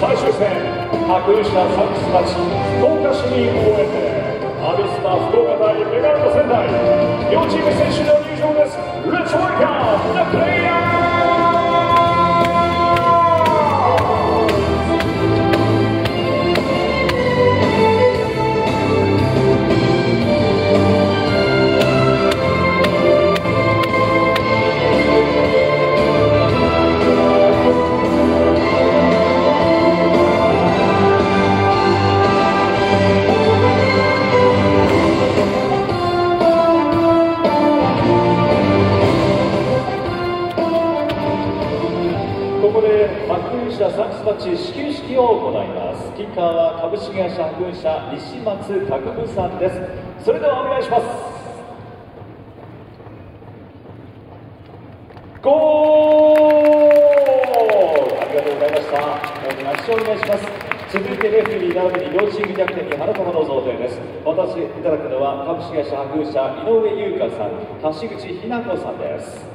最終戦白牛者サックスたち福岡市民応援でアビスパ福岡対メガルド仙台両チーム選手の入場です Let's welcome the player! ここで白雲社サックスマッチ始球式を行います。キッカーは株式会社白雲社西松拓部さんです。それではお願いします。ゴール！ありがとうございました。大きな拍手をお願いします。続いてレフェリー並びに両チーム逆転に花束の贈呈です。私いただくのは株式会社白雲社井上優香さん橋口ひな子さんです。